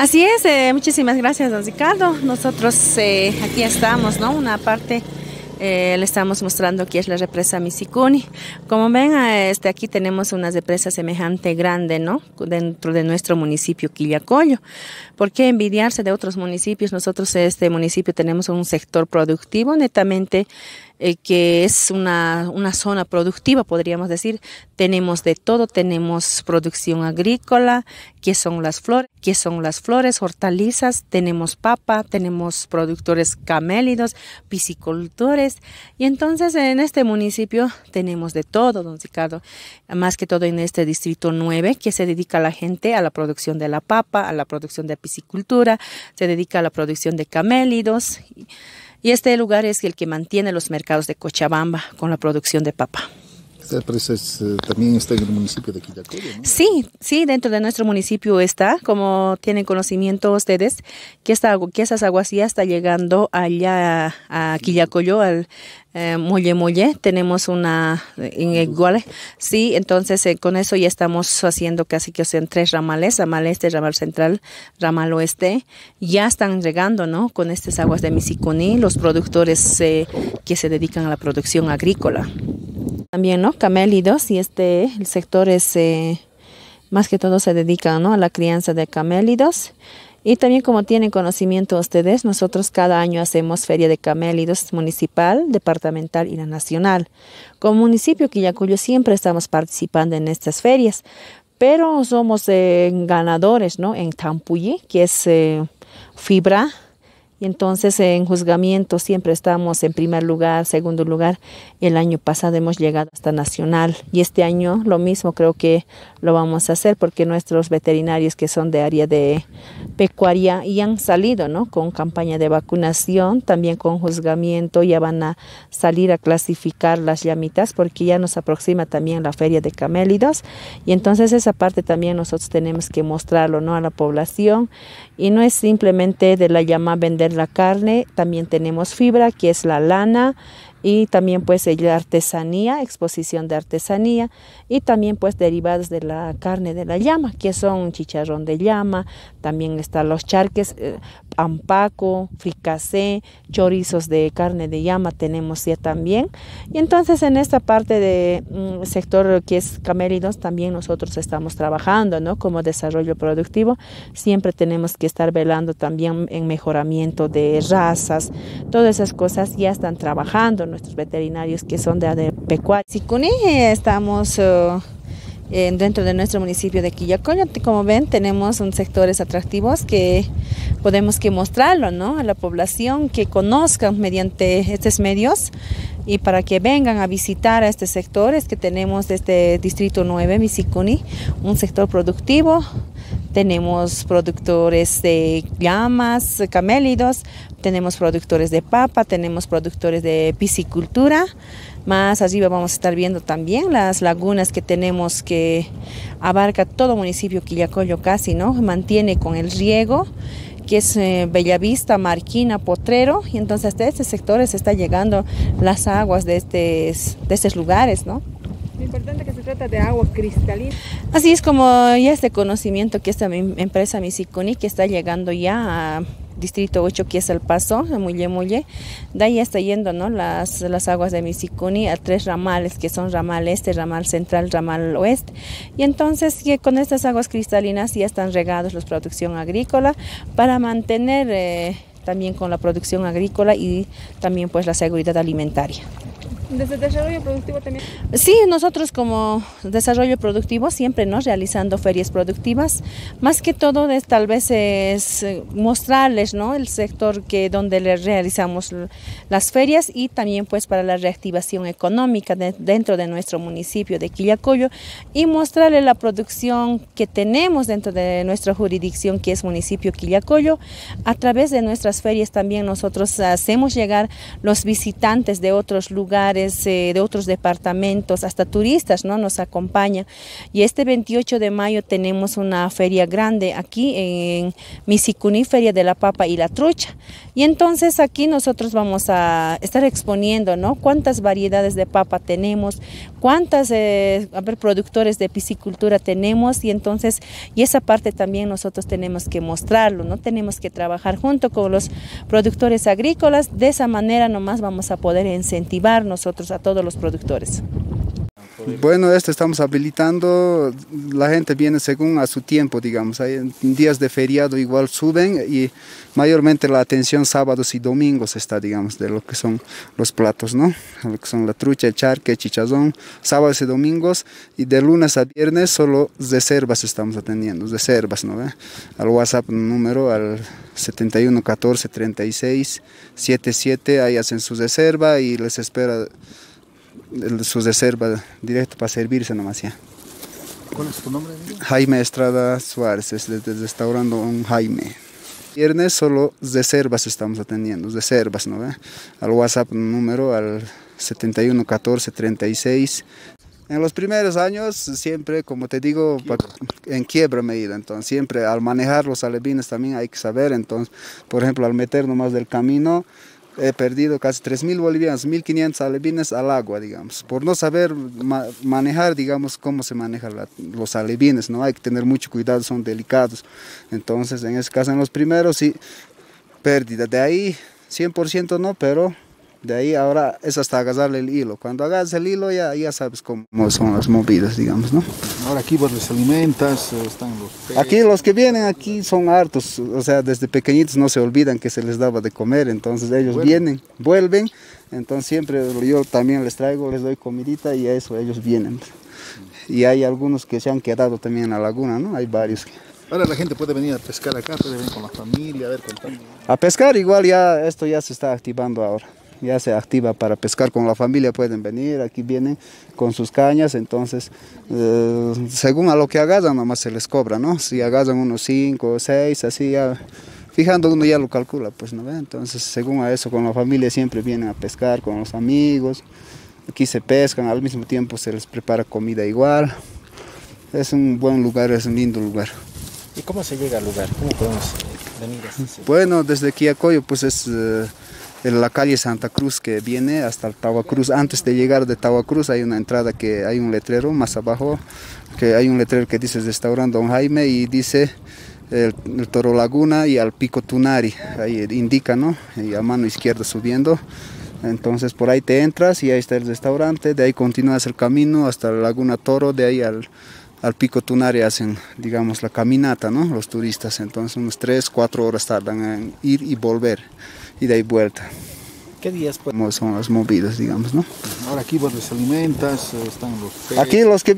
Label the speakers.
Speaker 1: Así es, eh, muchísimas gracias, don Ricardo. Nosotros eh, aquí estamos, ¿no? Una parte eh, le estamos mostrando que es la represa Misicuni. Como ven, este, aquí tenemos una represa semejante grande, ¿no? Dentro de nuestro municipio Quillacollo. ¿Por qué envidiarse de otros municipios? Nosotros este municipio tenemos un sector productivo netamente eh, que es una, una zona productiva, podríamos decir. Tenemos de todo, tenemos producción agrícola, que son las flores, que son las flores, hortalizas, tenemos papa, tenemos productores camélidos, piscicultores, y entonces en este municipio tenemos de todo, don Ricardo, más que todo en este distrito 9, que se dedica a la gente a la producción de la papa, a la producción de piscicultura, se dedica a la producción de camélidos. Este lugar es el que mantiene los mercados de Cochabamba con la producción de papa.
Speaker 2: Eh, también está en el municipio de Quillacollo, ¿no?
Speaker 1: Sí, sí, dentro de nuestro municipio está, como tienen conocimiento ustedes, que, esta, que esas aguas ya está llegando allá a Quillacollo, al eh, Molle Molle, tenemos una en igual, sí, entonces eh, con eso ya estamos haciendo casi que sean tres ramales, ramal este, ramal central, ramal oeste, ya están llegando, ¿no? Con estas aguas de Misicuní, los productores eh, que se dedican a la producción agrícola. También, ¿no? Camélidos y este, el sector es, eh, más que todo se dedica, ¿no? A la crianza de camélidos. Y también como tienen conocimiento ustedes, nosotros cada año hacemos feria de camélidos municipal, departamental y la nacional. Como municipio Quillacuyo siempre estamos participando en estas ferias, pero somos eh, ganadores, ¿no? En Tampuyí, que es eh, fibra, y entonces en juzgamiento siempre estamos en primer lugar, segundo lugar. El año pasado hemos llegado hasta nacional y este año lo mismo creo que lo vamos a hacer porque nuestros veterinarios que son de área de pecuaria y han salido, ¿no? Con campaña de vacunación, también con juzgamiento, ya van a salir a clasificar las llamitas porque ya nos aproxima también la feria de camélidos y entonces esa parte también nosotros tenemos que mostrarlo, ¿no? A la población y no es simplemente de la llama vender la carne, también tenemos fibra, que es la lana, y también pues la artesanía, exposición de artesanía y también pues derivados de la carne de la llama, que son chicharrón de llama, también están los charques, eh, ampaco, fricasé, chorizos de carne de llama tenemos ya también. Y entonces en esta parte de mm, sector que es camélidos también nosotros estamos trabajando, ¿no? Como desarrollo productivo, siempre tenemos que estar velando también en mejoramiento de razas, todas esas cosas ya están trabajando nuestros veterinarios que son de, de pecuaria. estamos... Uh, dentro de nuestro municipio de Quillacollo. Como ven, tenemos un sectores atractivos que podemos que mostrarlo ¿no? a la población, que conozcan mediante estos medios y para que vengan a visitar a este sector, es que tenemos desde Distrito 9, Misicuni, un sector productivo. Tenemos productores de llamas, camélidos, tenemos productores de papa, tenemos productores de piscicultura. Más arriba vamos a estar viendo también las lagunas que tenemos que abarca todo municipio Quillacollo casi, ¿no? Mantiene con el riego que es eh, Bellavista, Marquina, Potrero, y entonces de este sector se está llegando las aguas de, de estos lugares, ¿no?
Speaker 3: Lo importante que se trata de agua cristalina.
Speaker 1: Así es como ya este conocimiento que esta empresa Misiconi que está llegando ya a distrito 8 que es el paso, Mulle Mulle, de ahí está yendo ¿no? las, las aguas de Misicuni a tres ramales que son ramal este, ramal central, ramal oeste. Y entonces con estas aguas cristalinas ya están regados la producción agrícola para mantener eh, también con la producción agrícola y también pues la seguridad alimentaria.
Speaker 3: ¿Desde desarrollo productivo también?
Speaker 1: Sí, nosotros como desarrollo productivo siempre ¿no? realizando ferias productivas, más que todo es, tal vez es eh, mostrarles ¿no? el sector que donde les realizamos las ferias y también pues para la reactivación económica dentro de nuestro municipio de Quillacollo y mostrarle la producción que tenemos dentro de nuestra jurisdicción que es municipio Quillacollo. A través de nuestras ferias también nosotros hacemos llegar los visitantes de otros lugares eh, de otros departamentos, hasta turistas, ¿no? Nos acompañan. Y este 28 de mayo tenemos una feria grande aquí en Misicuní, Feria de la Papa y la Trucha. Y entonces aquí nosotros vamos a estar exponiendo, ¿no? Cuántas variedades de papa tenemos, cuántas eh, a ver, productores de piscicultura tenemos y entonces, y esa parte también nosotros tenemos que mostrarlo, ¿no? Tenemos que trabajar junto con los productores agrícolas, de esa manera nomás vamos a poder incentivar nosotros a todos los productores.
Speaker 4: Bueno, esto estamos habilitando, la gente viene según a su tiempo, digamos, hay días de feriado igual suben y mayormente la atención sábados y domingos está, digamos, de lo que son los platos, ¿no? Lo que son la trucha, el charque, el chichazón, sábados y domingos y de lunes a viernes solo reservas estamos atendiendo, reservas, ¿no? Al WhatsApp número al 71 14 36 77, ahí hacen su reserva y les espera su reserva directo para servirse nomás ya.
Speaker 2: ¿Cuál es tu nombre?
Speaker 4: Jaime Estrada Suárez, es desde restaurando un Jaime. Viernes solo reservas estamos atendiendo, reservas, ¿no? Al WhatsApp número al 71 14 36. En los primeros años siempre, como te digo, en quiebra medida, entonces siempre al manejar los alevines también hay que saber, entonces, por ejemplo, al meter nomás del camino, he perdido casi 3.000 bolivianos, 1.500 alevines al agua, digamos, por no saber manejar, digamos, cómo se manejan los alevines, ¿no? Hay que tener mucho cuidado, son delicados. Entonces, en ese caso, en los primeros sí, pérdida. De ahí, 100% no, pero de ahí ahora es hasta agarrarle el hilo. Cuando agarras el hilo ya, ya sabes cómo son las movidas, digamos, ¿no?
Speaker 2: Ahora aquí vos les alimentas, eh, están los
Speaker 4: Aquí los que vienen aquí son hartos, o sea, desde pequeñitos no se olvidan que se les daba de comer, entonces ellos vienen, vuelven, entonces siempre yo también les traigo, les doy comidita y a eso ellos vienen. Y hay algunos que se han quedado también en la laguna, ¿no? Hay varios
Speaker 2: Ahora la gente puede venir a pescar acá, puede venir con la familia, a ver, contando.
Speaker 4: A pescar igual ya, esto ya se está activando ahora ya se activa para pescar con la familia, pueden venir, aquí vienen con sus cañas, entonces eh, según a lo que agarran nomás se les cobra, ¿no? Si agarran unos 5 o 6, así ya, fijando uno ya lo calcula, pues, ¿no? Entonces según a eso con la familia siempre vienen a pescar con los amigos, aquí se pescan, al mismo tiempo se les prepara comida igual, es un buen lugar, es un lindo lugar.
Speaker 5: ¿Y cómo se llega al lugar? ¿Cómo podemos venir?
Speaker 4: Bueno, desde Quiacoyo pues es... Eh, en la calle Santa Cruz que viene hasta el Cruz. Antes de llegar de Cruz hay una entrada que hay un letrero más abajo, que hay un letrero que dice restaurante Don Jaime y dice el, Toro Laguna y al Pico Tunari, ahí indica, ¿no? Y a mano izquierda subiendo. Entonces por ahí te entras y ahí está el restaurante, de ahí continúas el camino hasta la Laguna Toro, de ahí al, al Pico Tunari hacen, digamos, la caminata, ¿no? Los turistas, entonces unos 3, 4 horas tardan en ir y volver y de ahí vuelta.
Speaker 5: ¿Qué días
Speaker 4: pues? Son las movidas, digamos, ¿no?
Speaker 2: Ahora aquí vos les alimentas, están los
Speaker 4: Aquí los que